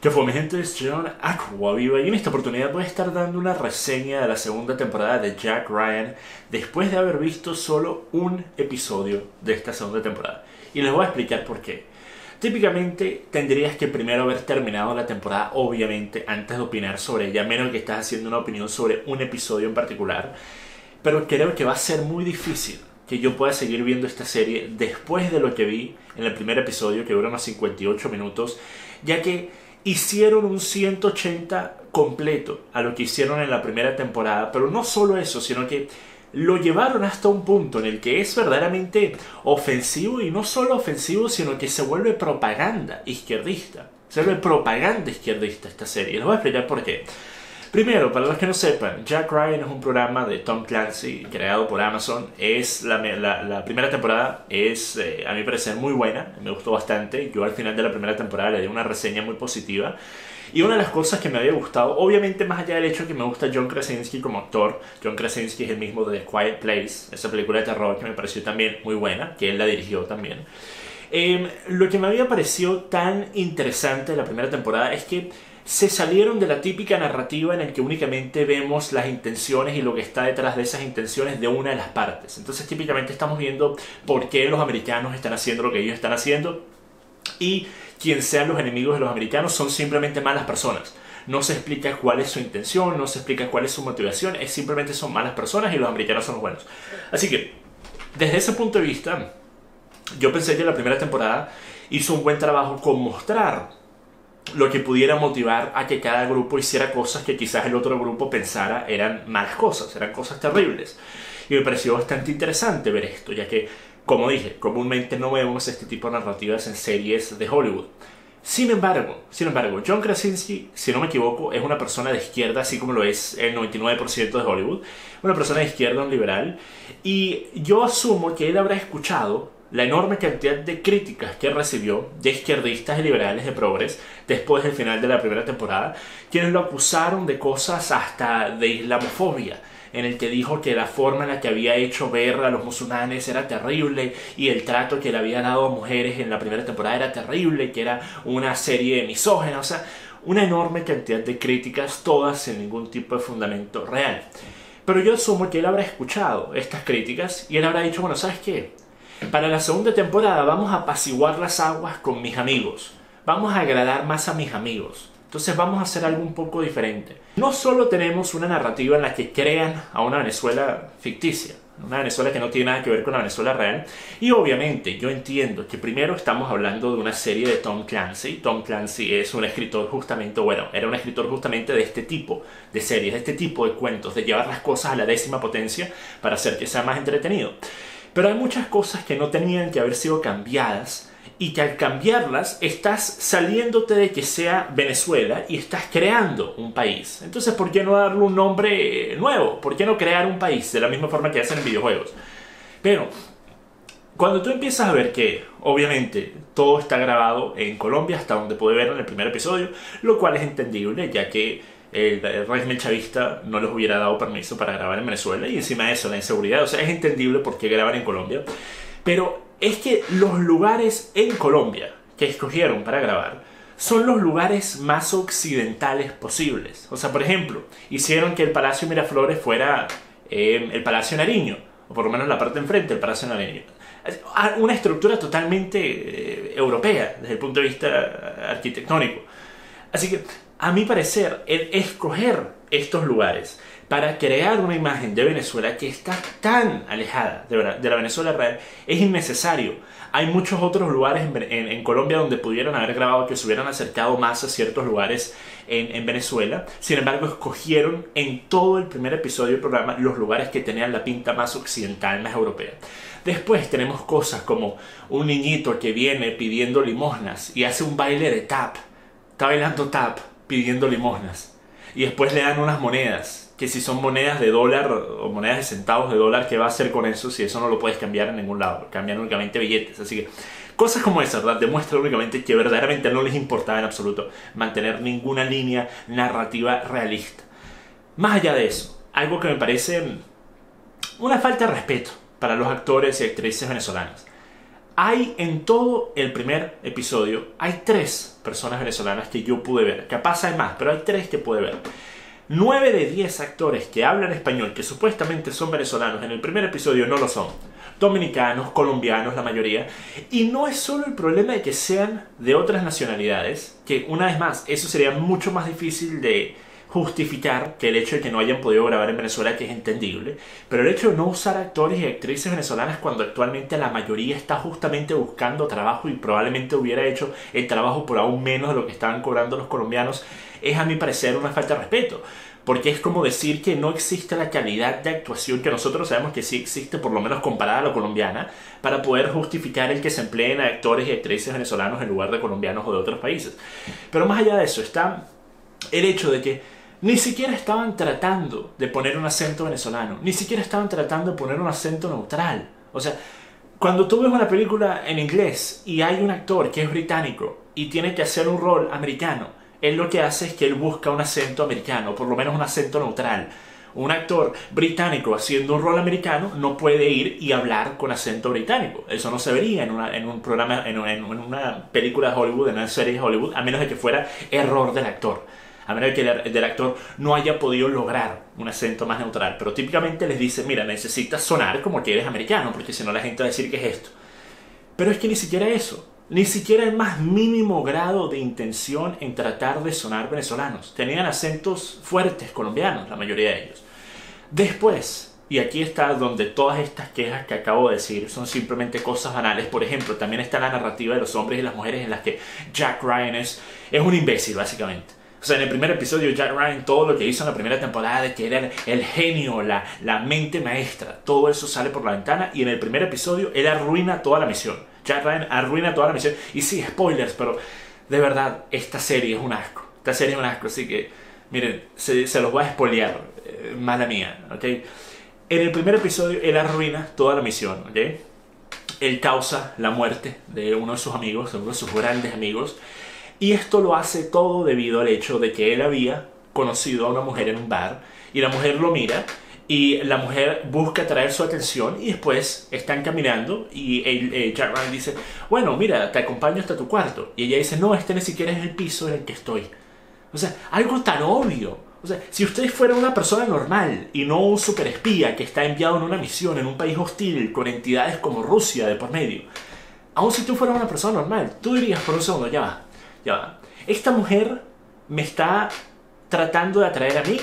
Que fue mi gente, es John Aquaviva y en esta oportunidad voy a estar dando una reseña de la segunda temporada de Jack Ryan después de haber visto solo un episodio de esta segunda temporada. Y les voy a explicar por qué. Típicamente tendrías que primero haber terminado la temporada, obviamente, antes de opinar sobre ella, menos que estás haciendo una opinión sobre un episodio en particular. Pero creo que va a ser muy difícil que yo pueda seguir viendo esta serie después de lo que vi en el primer episodio, que dura unos 58 minutos, ya que hicieron un 180 completo a lo que hicieron en la primera temporada, pero no solo eso, sino que lo llevaron hasta un punto en el que es verdaderamente ofensivo y no solo ofensivo, sino que se vuelve propaganda izquierdista. Se vuelve propaganda izquierdista esta serie. Les voy a explicar por qué. Primero, para los que no sepan, Jack Ryan es un programa de Tom Clancy creado por Amazon. Es la, primera temporada es, eh, a mi parecer, muy buena. Me gustó bastante. Yo al final de la primera temporada le di una reseña muy positiva. Y una de las cosas que me había gustado, obviamente más allá del hecho que me gusta John Krasinski como actor, John Krasinski es el mismo de The Quiet Place, esa película de terror que me pareció también muy buena, que él la dirigió también. Em, lo que me había parecido tan interesante de la primera temporada es que se salieron de la típica narrativa en el que únicamente vemos las intenciones y lo que está detrás de esas intenciones de una de las partes. Entonces típicamente estamos viendo por qué los americanos están haciendo lo que ellos están haciendo y quien sean los enemigos de los americanos son simplemente malas personas. No se explica cuál es su intención, no se explica cuál es su motivación, es simplemente son malas personas y los americanos son los buenos. Así que, desde ese punto de vista, yo pensé que la primera temporada hizo un buen trabajo con mostrar lo que pudiera motivar a que cada grupo hiciera cosas que quizás el otro grupo pensara eran malas cosas, eran cosas terribles. Y me pareció bastante interesante ver esto, ya que, como dije, comúnmente no vemos este tipo de narrativas en series de Hollywood. Sin embargo, sin embargo, John Krasinski, si no me equivoco, es una persona de izquierda, así como lo es el 99% de Hollywood, una persona de izquierda, un liberal, y yo asumo que él habrá escuchado la enorme cantidad de críticas que recibió de izquierdistas y liberales de progres después del final de la primera temporada, quienes lo acusaron de cosas hasta de islamofobia, en el que dijo que la forma en la que había hecho ver a los musulmanes era terrible y el trato que le había dado a mujeres en la primera temporada era terrible, que era una serie misógena, o sea, una enorme cantidad de críticas, todas sin ningún tipo de fundamento real. Pero yo asumo que él habrá escuchado estas críticas y él habrá dicho, bueno, ¿sabes qué? Para la segunda temporada vamos a apaciguar las aguas con mis amigos. Vamos a agradar más a mis amigos. Entonces vamos a hacer algo un poco diferente. No solo tenemos una narrativa en la que crean a una Venezuela ficticia, una Venezuela que no tiene nada que ver con la Venezuela real. Y obviamente yo entiendo que primero estamos hablando de una serie de Tom Clancy. Tom Clancy es un escritor justamente, bueno, era un escritor justamente de este tipo de series, de este tipo de cuentos, de llevar las cosas a la décima potencia para hacer que sea más entretenido. Pero hay muchas cosas que no tenían que haber sido cambiadas y que al cambiarlas estás saliéndote de que sea Venezuela y estás creando un país. Entonces, ¿por qué no darle un nombre nuevo? ¿Por qué no crear un país de la misma forma que hacen en videojuegos? Pero, cuando tú empiezas a ver que, obviamente, todo está grabado en Colombia, hasta donde pude ver en el primer episodio, lo cual es entendible, ya que el, régimen chavista no les hubiera dado permiso para grabar en Venezuela y encima de eso la inseguridad, o sea, es entendible por qué graban en Colombia, pero es que los lugares en Colombia que escogieron para grabar son los lugares más occidentales posibles. O sea, por ejemplo, hicieron que el Palacio Miraflores fuera eh, el Palacio Nariño, o por lo menos la parte enfrente del Palacio Nariño. Una estructura totalmente eh, europea desde el punto de vista arquitectónico. Así que a mi parecer, el escoger estos lugares para crear una imagen de Venezuela que está tan alejada de, la Venezuela real es innecesario. Hay muchos otros lugares en, Colombia donde pudieron haber grabado que se hubieran acercado más a ciertos lugares en, en, Venezuela. Sin embargo, escogieron en todo el primer episodio del programa los lugares que tenían la pinta más occidental, más europea. Después tenemos cosas como un niñito que viene pidiendo limosnas y hace un baile de tap. Está bailando tap pidiendo limosnas. Y después le dan unas monedas, que si son monedas de dólar o monedas de centavos de dólar, ¿qué va a hacer con eso si eso no lo puedes cambiar en ningún lado? Cambian únicamente billetes. Así que cosas como esas, ¿verdad? Demuestran únicamente que verdaderamente no les importaba en absoluto mantener ninguna línea narrativa realista. Más allá de eso, algo que me parece una falta de respeto para los actores y actrices venezolanas Hay en todo el primer episodio, hay tres personas venezolanas que yo pude ver. Capaz hay más, pero hay tres que pude ver. 9 de 10 actores que hablan español, que supuestamente son venezolanos, en el primer episodio no lo son. Dominicanos, colombianos, la mayoría. Y no es solo el problema de que sean de otras nacionalidades, que una vez más, eso sería mucho más difícil de, justificar que el hecho de que no hayan podido grabar en Venezuela, que es entendible, pero el hecho de no usar actores y actrices venezolanas cuando actualmente la mayoría está justamente buscando trabajo y probablemente hubiera hecho el trabajo por aún menos de lo que estaban cobrando los colombianos, es a mi parecer una falta de respeto. Porque es como decir que no existe la calidad de actuación que nosotros sabemos que sí existe, por lo menos comparada a la colombiana, para poder justificar el que se empleen actores y actrices venezolanos en lugar de colombianos o de otros países. Pero más allá de eso está el hecho de que ni siquiera estaban tratando de poner un acento venezolano, ni siquiera estaban tratando de poner un acento neutral. O sea, cuando tú ves una película en inglés y hay un actor que es británico y tiene que hacer un rol americano, él lo que hace es que él busca un acento americano, por lo menos un acento neutral. Un actor británico haciendo un rol americano no puede ir y hablar con acento británico. Eso no se vería en, una, en un programa, en, en una película de Hollywood, en una serie de Hollywood, a menos de que fuera error del actor a menos que el, del actor no haya podido lograr un acento más neutral. Pero típicamente les dice, mira, necesitas sonar como que eres americano, porque si no la gente va a decir que es esto. Pero es que ni siquiera eso, ni siquiera el más mínimo grado de intención en tratar de sonar venezolanos. Tenían acentos fuertes colombianos, la mayoría de ellos. Después, y aquí está donde todas estas quejas que acabo de decir son simplemente cosas banales. Por ejemplo, también está la narrativa de los hombres y las mujeres en las que Jack Ryan es, es un imbécil, básicamente. O sea, en el primer episodio Jack Ryan, todo lo que hizo en la primera temporada de que era el genio, la, la mente maestra, todo eso sale por la ventana y en el primer episodio él arruina toda la misión. Jack Ryan arruina toda la misión. Y sí, spoilers, pero de verdad, esta serie es un asco. Esta serie es un asco, así que, miren, se, se los voy a spoilear. Eh, mala mía, ¿ok? En el primer episodio él arruina toda la misión, ¿ok? Él causa la muerte de uno de sus amigos, de uno de sus grandes amigos. Y esto lo hace todo debido al hecho de que él había conocido a una mujer en un bar y la mujer lo mira y la mujer busca atraer su atención y después están caminando y el, eh, Jack Ryan dice, bueno, mira, te acompaño hasta tu cuarto. Y ella dice, no, este ni siquiera es el piso en el que estoy. O sea, algo tan obvio. O sea, si usted fuera una persona normal y no un superespía que está enviado en una misión en un país hostil con entidades como Rusia de por medio, aun si tú fueras una persona normal, tú dirías por un segundo, ya va, esta mujer me está tratando de atraer a mí,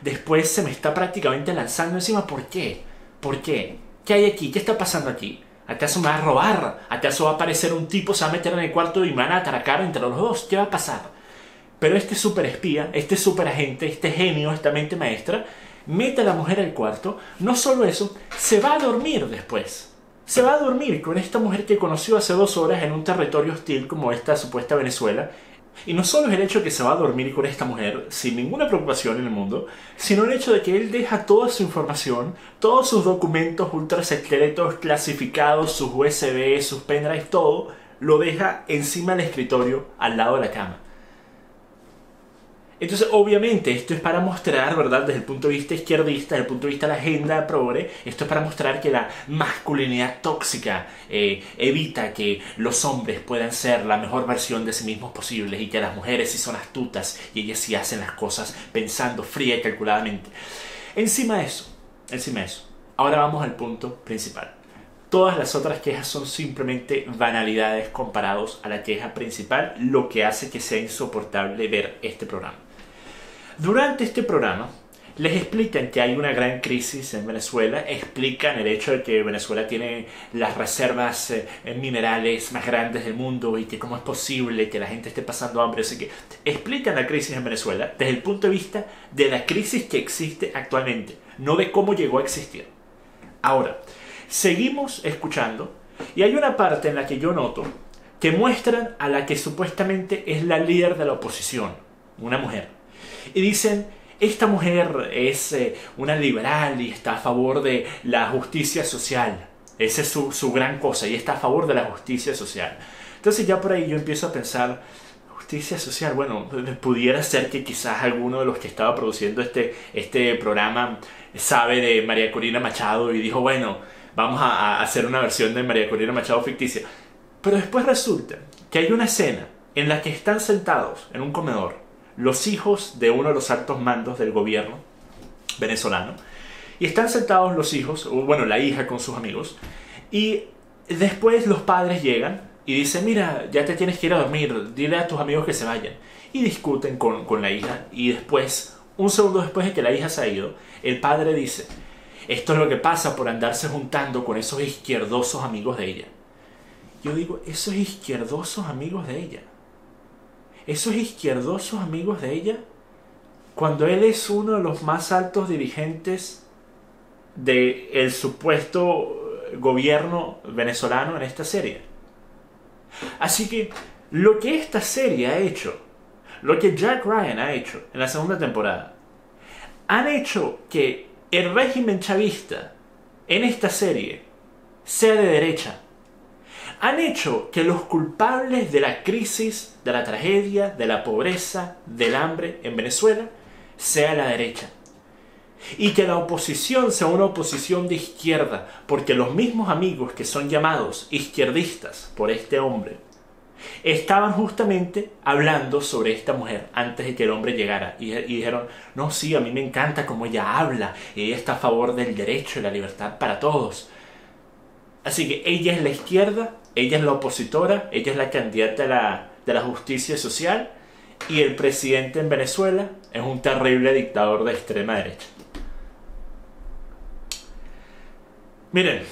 después se me está prácticamente lanzando encima. ¿Por qué? ¿Por qué? ¿Qué hay aquí? ¿Qué está pasando aquí? ¿Acaso me va a robar? ¿Acaso va a aparecer un tipo, se va a meter en el cuarto y me van a atracar entre los dos? ¿Qué va a pasar? Pero este super espía, este super agente, este genio, esta mente maestra, mete a la mujer al cuarto, no solo eso, se va a dormir después se va a dormir con esta mujer que conoció hace dos horas en un territorio hostil como esta supuesta Venezuela. Y no solo es el hecho de que se va a dormir con esta mujer sin ninguna preocupación en el mundo, sino el hecho de que él deja toda su información, todos sus documentos ultra secretos, clasificados, sus USB, sus pendrives, todo, lo deja encima del escritorio al lado de la cama. Entonces, obviamente, esto es para mostrar, ¿verdad? Desde el punto de vista izquierdista, desde el punto de vista de la agenda progre, esto es para mostrar que la masculinidad tóxica eh, evita que los hombres puedan ser la mejor versión de sí mismos posibles y que las mujeres sí son astutas y ellas sí hacen las cosas pensando fría y calculadamente. Encima de eso, encima de eso, ahora vamos al punto principal. Todas las otras quejas son simplemente banalidades comparados a la queja principal, lo que hace que sea insoportable ver este programa. Durante este programa les explican que hay una gran crisis en Venezuela, explican el hecho de que Venezuela tiene las reservas eh, minerales más grandes del mundo y que cómo es posible que la gente esté pasando hambre. Así que explican la crisis en Venezuela desde el punto de vista de la crisis que existe actualmente, no de cómo llegó a existir. Ahora, seguimos escuchando y hay una parte en la que yo noto que muestran a la que supuestamente es la líder de la oposición, una mujer y dicen, esta mujer es eh, una liberal y está a favor de la justicia social. Esa es su, su gran cosa y está a favor de la justicia social. Entonces ya por ahí yo empiezo a pensar, justicia social, bueno, pudiera ser que quizás alguno de los que estaba produciendo este, este programa sabe de María Corina Machado y dijo, bueno, vamos a, hacer una versión de María Corina Machado ficticia. Pero después resulta que hay una escena en la que están sentados en un comedor los hijos de uno de los altos mandos del gobierno venezolano. Y están sentados los hijos, bueno, la hija con sus amigos. Y después los padres llegan y dicen, mira, ya te tienes que ir a dormir, dile a tus amigos que se vayan. Y discuten con, con la hija. Y después, un segundo después de que la hija se ha ido, el padre dice, esto es lo que pasa por andarse juntando con esos izquierdosos amigos de ella. Yo digo, esos izquierdosos amigos de ella. Esos izquierdosos amigos de ella, cuando él es uno de los más altos dirigentes del el supuesto gobierno venezolano en esta serie. Así que lo que esta serie ha hecho, lo que Jack Ryan ha hecho en la segunda temporada, han hecho que el régimen chavista en esta serie sea de derecha. Han hecho que los culpables de la crisis, de la tragedia, de la pobreza, del hambre en Venezuela, sea la derecha. Y que la oposición sea una oposición de izquierda, porque los mismos amigos que son llamados izquierdistas por este hombre estaban justamente hablando sobre esta mujer antes de que el hombre llegara y, dijeron, no, sí, a mí me encanta cómo ella habla, ella está a favor del derecho y la libertad para todos. Así que ella es la izquierda, ella es la opositora, ella es la candidata de la, de la justicia social y el presidente en Venezuela es un terrible dictador de extrema derecha. Miren,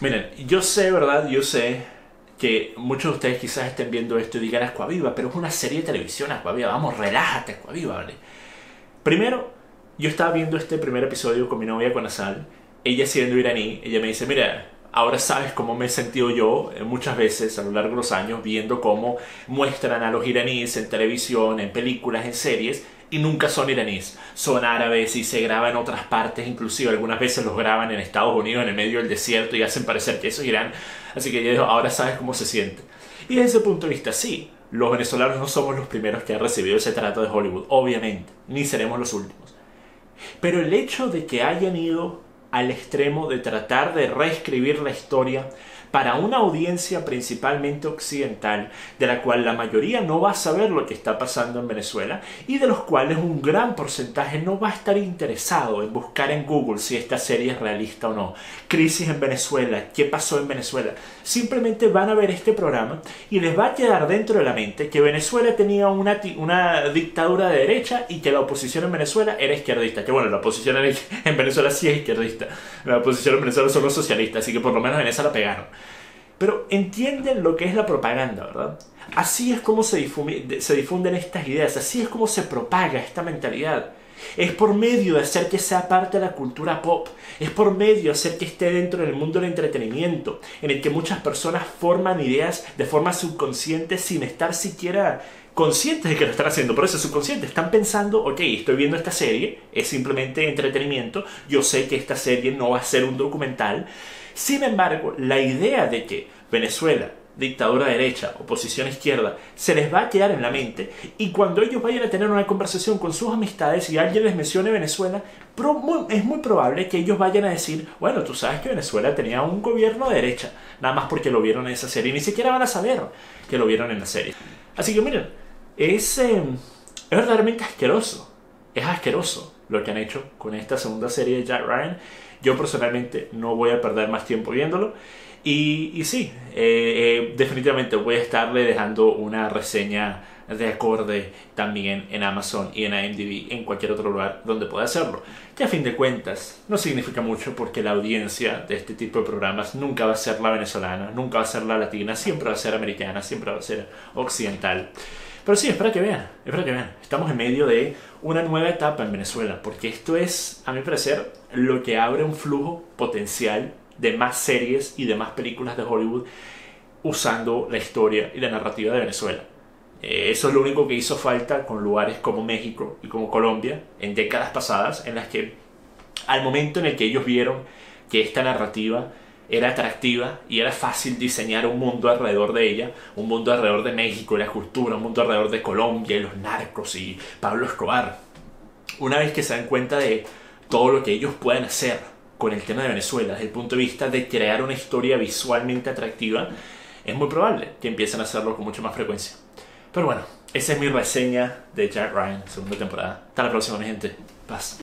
miren, yo sé, ¿verdad? Yo sé que muchos de ustedes quizás estén viendo esto y digan Ascuaviva, pero es una serie de televisión Ascuaviva, vamos, relájate Ascuaviva, ¿vale? Primero, yo estaba viendo este primer episodio con mi novia, con Asal, ella siendo iraní, ella me dice, mira, ahora sabes cómo me he sentido yo eh, muchas veces a lo largo de los años viendo cómo muestran a los iraníes en televisión, en películas, en series, y nunca son iraníes, son árabes y se graban en otras partes, inclusive algunas veces los graban en Estados Unidos, en el medio del desierto y hacen parecer que eso es Irán, así que yo ahora sabes cómo se siente. Y desde ese punto de vista, sí, los venezolanos no somos los primeros que han recibido ese trato de Hollywood, obviamente, ni seremos los últimos. Pero el hecho de que hayan ido al extremo de tratar de reescribir la historia para una audiencia principalmente occidental, de la cual la mayoría no va a saber lo que está pasando en Venezuela y de los cuales un gran porcentaje no va a estar interesado en buscar en Google si esta serie es realista o no. Crisis en Venezuela, qué pasó en Venezuela. Simplemente van a ver este programa y les va a quedar dentro de la mente que Venezuela tenía una, una dictadura de derecha y que la oposición en Venezuela era izquierdista. Que bueno, la oposición en Venezuela sí es izquierdista. La oposición en Venezuela son los socialistas, así que por lo menos en esa la pegaron. Pero entienden lo que es la propaganda, ¿verdad? Así es como se, se difunden estas ideas, así es como se propaga esta mentalidad. Es por medio de hacer que sea parte de la cultura pop, es por medio de hacer que esté dentro del mundo del entretenimiento, en el que muchas personas forman ideas de forma subconsciente sin estar siquiera conscientes de que lo están haciendo, por eso subconsciente, están pensando, ok, estoy viendo esta serie, es simplemente entretenimiento, yo sé que esta serie no va a ser un documental, sin embargo, la idea de que Venezuela, dictadura derecha, oposición izquierda, se les va a quedar en la mente y cuando ellos vayan a tener una conversación con sus amistades y alguien les mencione Venezuela, es muy probable que ellos vayan a decir, bueno, tú sabes que Venezuela tenía un gobierno de derecha, nada más porque lo vieron en esa serie, ni siquiera van a saber que lo vieron en la serie. Así que miren, es, em, es verdaderamente asqueroso, es asqueroso lo que han hecho con esta segunda serie de Jack Ryan yo personalmente no voy a perder más tiempo viéndolo. Y, y sí, eh, eh, definitivamente voy a estarle dejando una reseña de acorde también en Amazon y en IMDb, en cualquier otro lugar donde pueda hacerlo. Que a fin de cuentas no significa mucho porque la audiencia de este tipo de programas nunca va a ser la venezolana, nunca va a ser la latina, siempre va a ser americana, siempre va a ser occidental. Pero sí, espera que vean, espera que vean. Estamos en medio de una nueva etapa en Venezuela, porque esto es, a mi parecer, lo que abre un flujo potencial de más series y de más películas de Hollywood usando la historia y la narrativa de Venezuela. Eh, eso es lo único que hizo falta con lugares como México y como Colombia en décadas pasadas, en las que al momento en el que ellos vieron que esta narrativa era atractiva y era fácil diseñar un mundo alrededor de ella, un mundo alrededor de México y la cultura, un mundo alrededor de Colombia y los narcos y Pablo Escobar. Una vez que se dan cuenta de todo lo que ellos pueden hacer con el tema de Venezuela desde el punto de vista de crear una historia visualmente atractiva, es muy probable que empiecen a hacerlo con mucha más frecuencia. Pero bueno, esa es mi reseña de Jack Ryan, segunda temporada. Hasta la próxima, mi gente. Paz.